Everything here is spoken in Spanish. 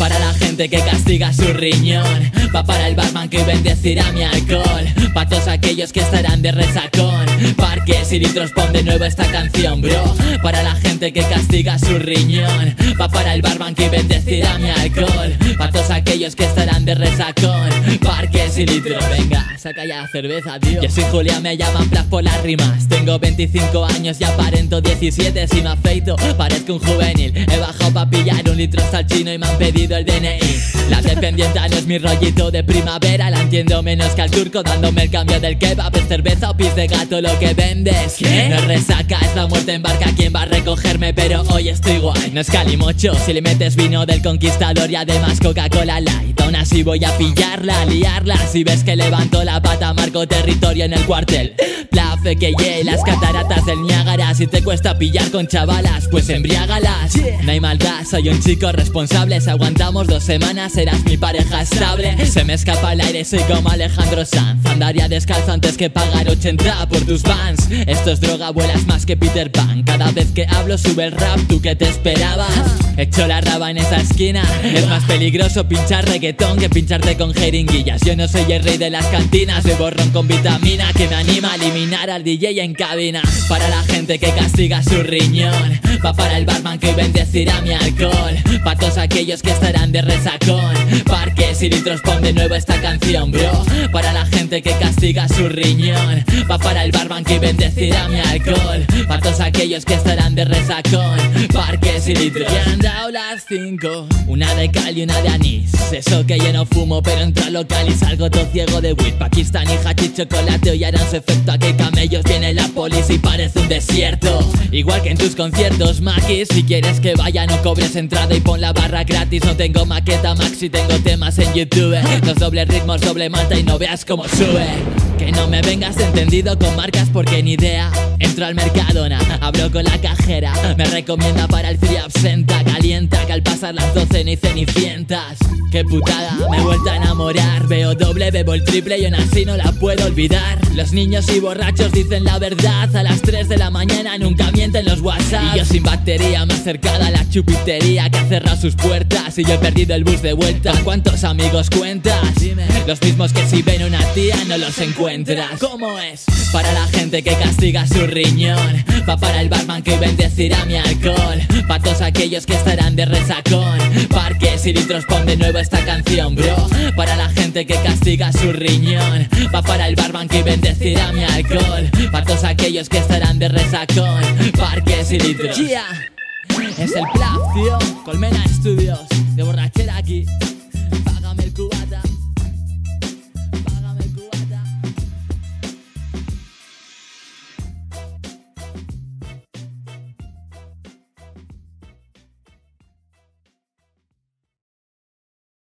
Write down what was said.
Para la gente que castiga su riñón. Va para el barman que bendecirá mi alcohol. Para todos aquellos que estarán de resacón. Parques y litros pon de nuevo esta canción, bro. Para la gente que castiga su riñón. Va para el barman que bendecirá mi alcohol. Para todos aquellos que estarán de resacón. Parques y litros, venga, saca ya la cerveza, tío. Yo soy Julia, me llaman Plas por las rimas. Tengo 25 años y aparento 17 Si me afeito, parezco un juvenil. He bajado pa' pillar un litro hasta el chino y me han pedido el DNI La dependienta no es mi rollito de primavera. La entiendo menos que al turco dándome el cambio del kebab. Es cerveza o pis de gato lo que vendes. ¿Qué? No resaca, es la muerte en barca. ¿Quién va a recogerme? Pero hoy estoy guay. No es calimocho si le metes vino del conquistador Y además Coca-Cola Light. Aún así voy a pillarla, liarla Si ves que levanto la pata marco territorio en el cuartel. La fe que ye, las cataratas del Niágara. Si te cuesta pillar con chavalas, pues embriágalas. No hay maldad, soy un chico responsable. Si aguantamos dos semanas serás mi pareja estable. Se me escapa el aire, soy como Alejandro Sanz. Andaría descalzo antes que pagar 80 por tus vans. Esto es droga, vuelas más que Peter Pan. Cada vez que hablo sube el rap, ¿tú qué te esperabas? Echo la raba en esa esquina. Es más peligroso pinchar reggaetón que pincharte con jeringuillas. Yo no soy el rey de las cantinas Soy borrón con vitamina que me anima a eliminar al DJ en cabina. Para la gente que castiga su riñón Va para el barman que bendecirá mi alcohol. Para todos aquellos que estarán de resacón Parques y litros pon de nuevo esta canción, bro. Para la gente que castiga su riñón Va para el barman que bendecirá mi alcohol. Para todos aquellos que estarán de resacón Parques y litros Ya han dado las cinco. Una de cal y una de anís. Eso que yo no fumo pero entro al local y salgo todo ciego de weed. Pakistán y hachís chocolate hoy harán su efecto. Aquí camellos viene la polis y parece un desierto. Igual que en tus conciertos, Maquis Si quieres que vaya no cobres entrada y pon la barra gratis. No tengo maqueta maxi, tengo temas en YouTube. Los dobles ritmos, doble mata y no veas cómo sube que no me vengas entendido con marcas porque ni idea. Entro al Mercadona, hablo con la cajera. Me recomienda para el frío absenta Calienta pasar las 12 ni cenicientas. Qué putada, me he vuelto a enamorar. Veo doble, bebo el triple y aún así no la puedo olvidar. Los niños y borrachos dicen la verdad. A las 3 de la mañana nunca mienten los WhatsApp. Y yo sin batería me he a la chupitería Que ha cerrado sus puertas. Y yo he perdido el bus de vuelta. ¿Cuántos amigos cuentas? Los mismos que si ven una tía no los encuentras. ¿Cómo es? Para la gente que castiga su riñón. Va para el barman que bendecirá mi alcohol. Para todos aquellos que estarán de Parques y litros pon de nuevo esta canción, bro. Para la gente que castiga su riñón. Va para el barman que bendecirá mi alcohol. Para todos aquellos que estarán de resacón. Parques y litros Es el plaf, tío Colmena Studios De borrachera aquí